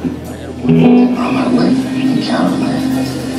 On my way on California.